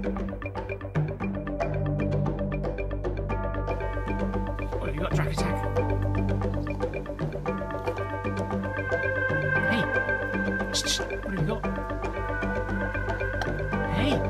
Well, you got track attack. Hey! What have you got? Hey!